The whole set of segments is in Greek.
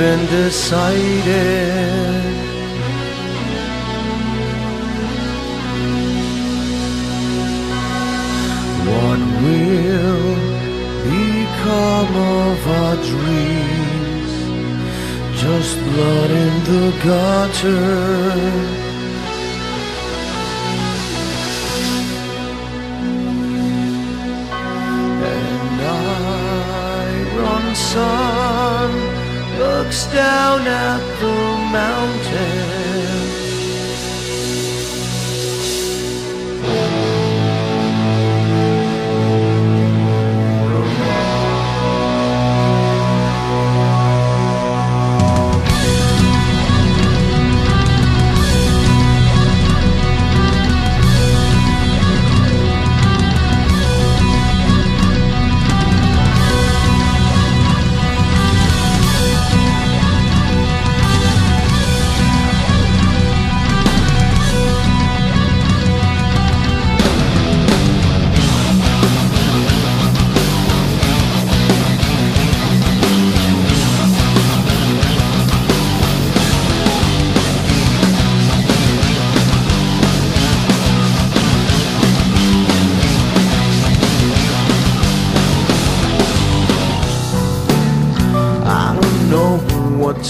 been decided. What will become of our dreams? Just blood in the gutter. Sun looks down at the mountain.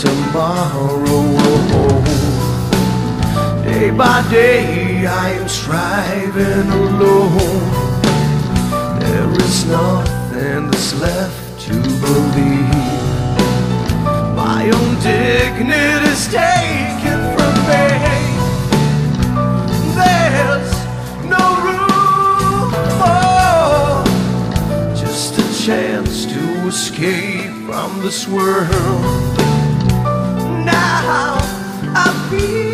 Tomorrow. Day by day, I am striving alone. There is nothing that's left to believe. My own dignity is taken from me. There's no room for just a chance to escape from this world. Now I feel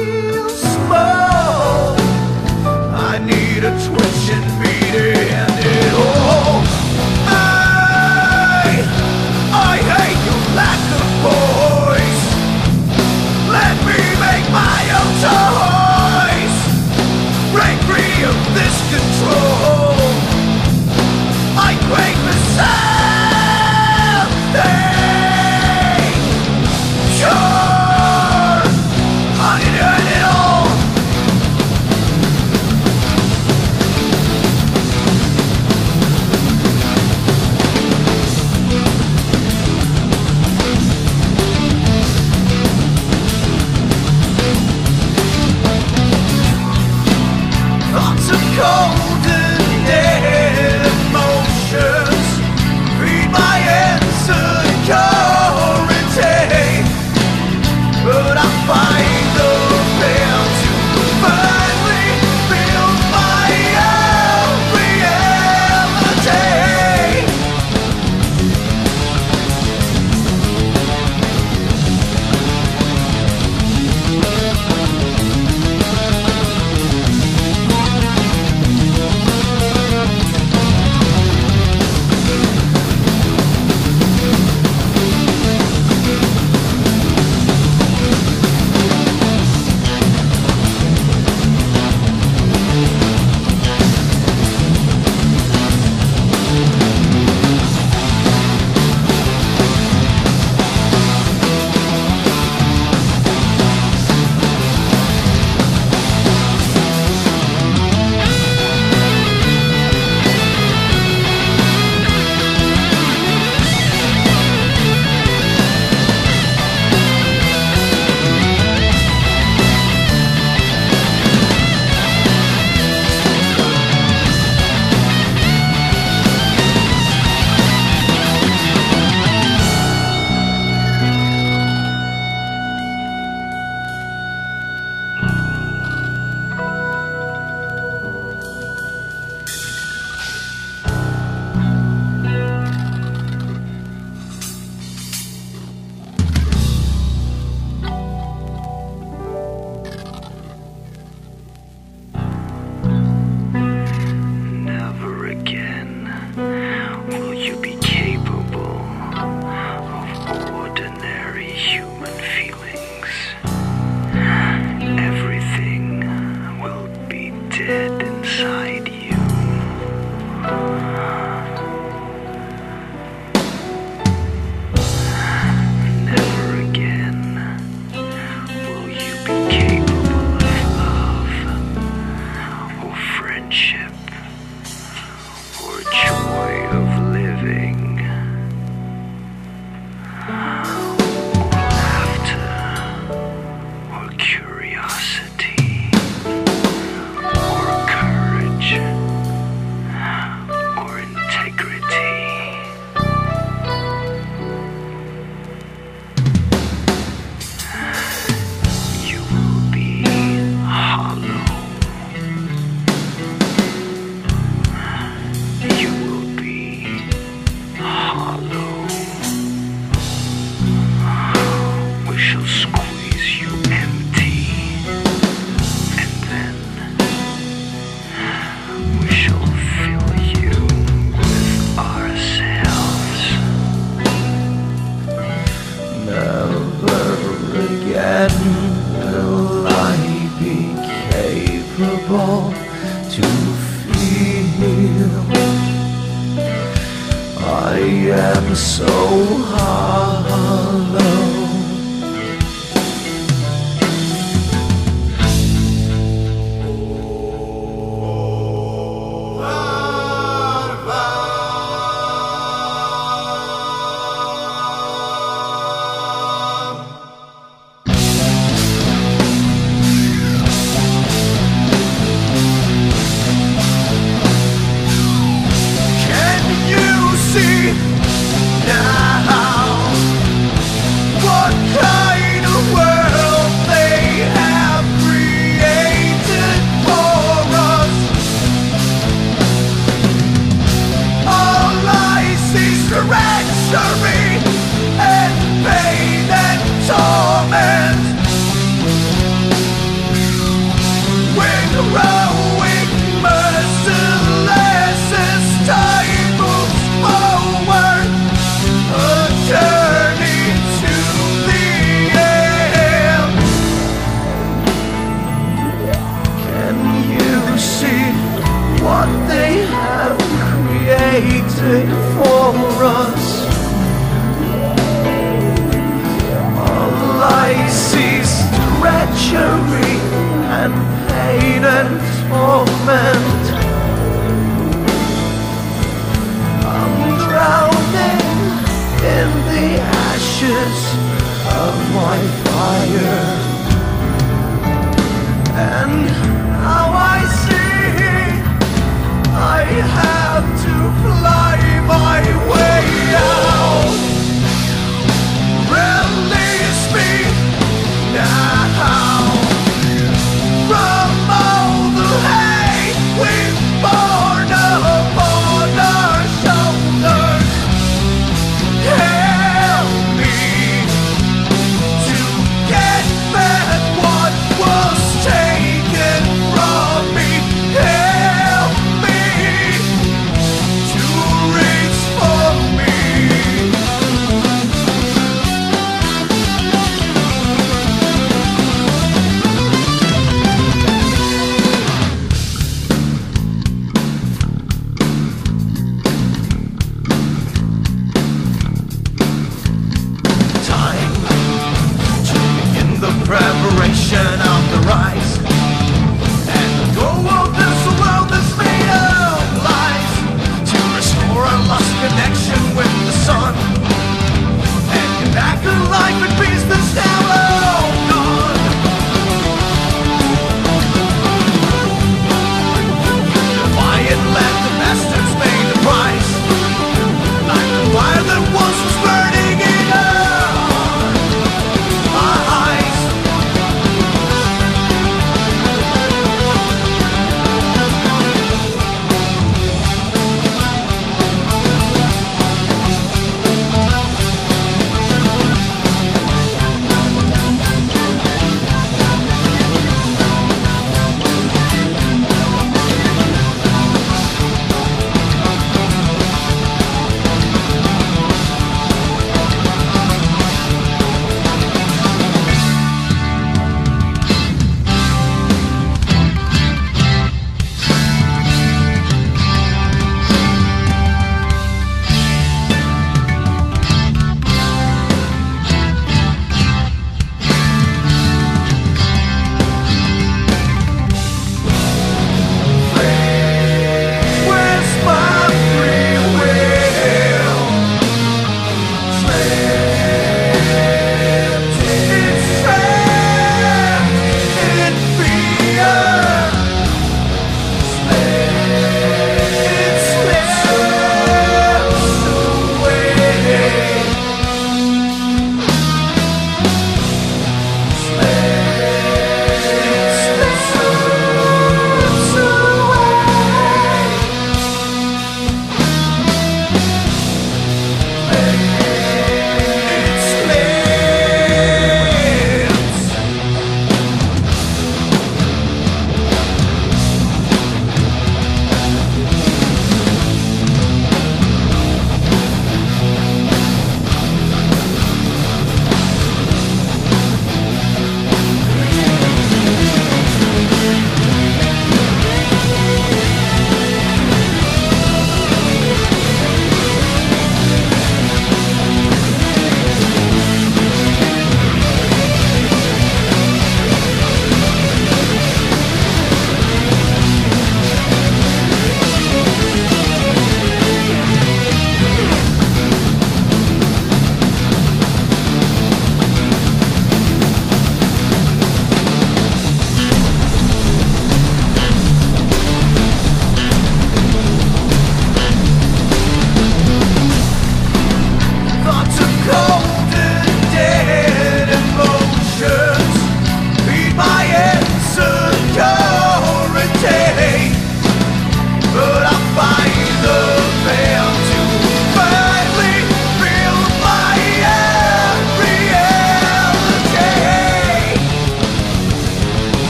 man's, oh.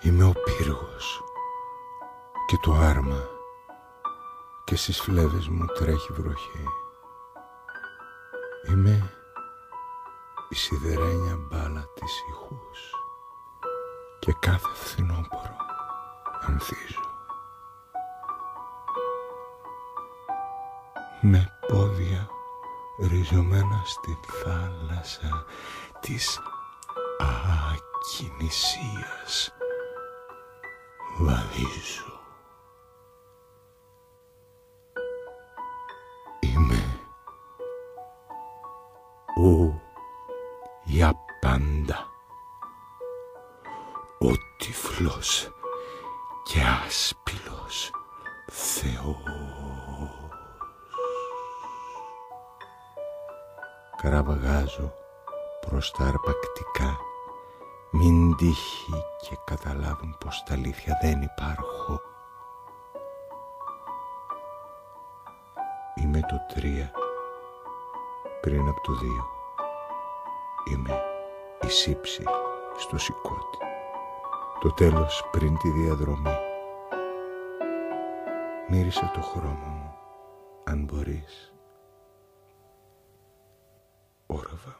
Είμαι ο πύργος και το άρμα και στις φλέβες μου τρέχει βροχή. Είμαι η σιδερένια μπάλα της ηχούς και κάθε φθινόπορο ανθίζω. Με πόδια ριζωμένα στη θάλασσα της ακινησίας βαδίζω. Είμαι ο για πάντα ο τυφλός και άσπυλος Θεός. Καραβαγάζω προς τα αρπακτικά μην τύχει και καταλάβουν πως τα αλήθεια δεν υπάρχω. Είμαι το τρία πριν από το δύο. Είμαι η σύψη στο σηκώτη. Το τέλος πριν τη διαδρομή. Μύρισε το χρώμα μου, αν μπορείς. Όραβα